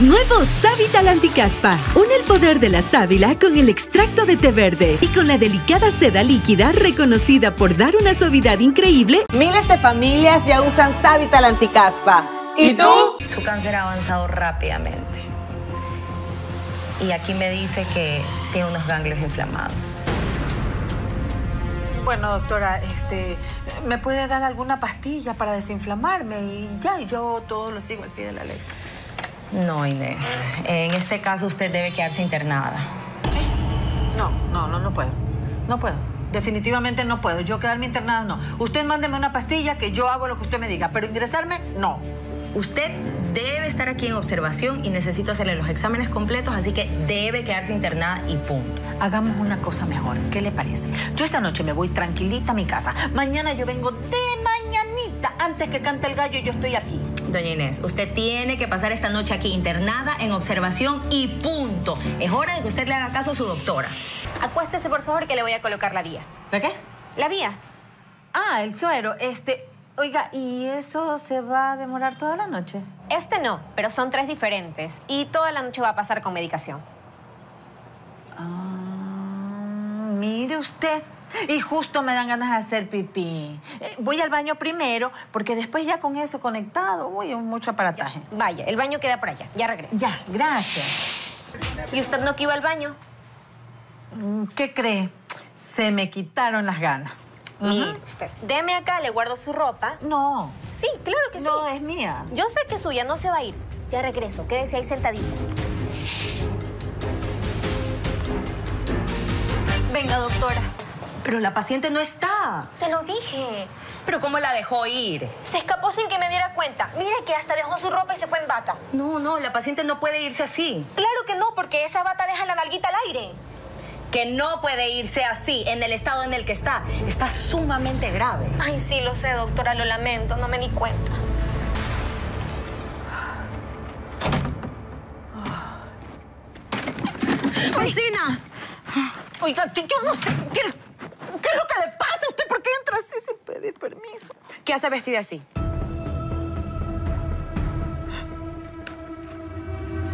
Nuevo Sávital Anticaspa. Une el poder de la sábila con el extracto de té verde y con la delicada seda líquida reconocida por dar una suavidad increíble. Miles de familias ya usan Sávital Anticaspa. ¿Y tú? Su cáncer ha avanzado rápidamente. Y aquí me dice que tiene unos ganglios inflamados. Bueno, doctora, este, ¿me puede dar alguna pastilla para desinflamarme? Y ya, yo todo lo sigo al pie de la letra. No, Inés. En este caso usted debe quedarse internada. No, no, no, no puedo. No puedo. Definitivamente no puedo. Yo quedarme internada, no. Usted mándeme una pastilla que yo hago lo que usted me diga, pero ingresarme, no. Usted debe estar aquí en observación y necesito hacerle los exámenes completos, así que debe quedarse internada y punto. Hagamos una cosa mejor. ¿Qué le parece? Yo esta noche me voy tranquilita a mi casa. Mañana yo vengo de mañanita. Antes que cante el gallo, yo estoy aquí. Doña Inés, usted tiene que pasar esta noche aquí internada en observación y punto. Es hora de que usted le haga caso a su doctora. Acuéstese, por favor, que le voy a colocar la vía. ¿La qué? La vía. Ah, el suero. Este, oiga, ¿y eso se va a demorar toda la noche? Este no, pero son tres diferentes. Y toda la noche va a pasar con medicación. Ah, mire usted. Y justo me dan ganas de hacer pipí. Eh, voy al baño primero, porque después ya con eso conectado, uy, mucho aparataje. Vaya, el baño queda por allá. Ya regreso. Ya, gracias. ¿Y usted no que iba al baño? Mm, ¿Qué cree? Se me quitaron las ganas. Mire usted, deme acá, le guardo su ropa. No, Sí, claro que no, sí. es mía. Yo sé que es suya, no se va a ir. Ya regreso, quédese ahí sentadito. Venga, doctora. Pero la paciente no está. Se lo dije. ¿Pero cómo la dejó ir? Se escapó sin que me diera cuenta. Mire que hasta dejó su ropa y se fue en bata. No, no, la paciente no puede irse así. Claro que no, porque esa bata deja la nalguita al aire. Que no puede irse así en el estado en el que está. Está sumamente grave. Ay, sí, lo sé, doctora, lo lamento, no me di cuenta. ¡Vecina! Oiga, yo, yo no sé qué, permiso? ¿Qué hace vestida así?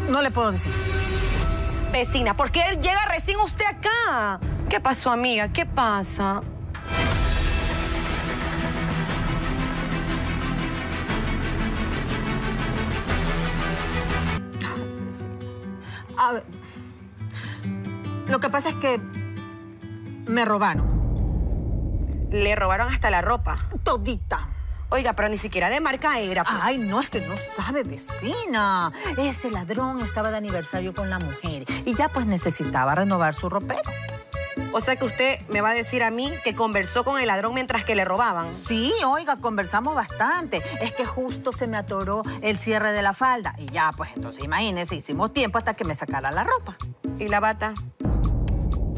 No le puedo decir. Vecina, ¿por qué llega recién usted acá? ¿Qué pasó, amiga? ¿Qué pasa? A ver. Lo que pasa es que me robaron. Le robaron hasta la ropa. Todita. Oiga, pero ni siquiera de marca era. pues. Ay, no, es que no sabe, vecina. Ese ladrón estaba de aniversario con la mujer y ya pues necesitaba renovar su ropero. O sea que usted me va a decir a mí que conversó con el ladrón mientras que le robaban. Sí, oiga, conversamos bastante. Es que justo se me atoró el cierre de la falda. Y ya, pues entonces imagínese, hicimos tiempo hasta que me sacara la ropa. ¿Y la bata?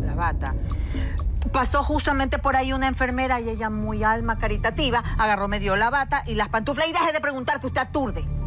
La bata. Pasó justamente por ahí una enfermera y ella muy alma caritativa agarró, me dio la bata y las pantuflas y deje de preguntar que usted aturde.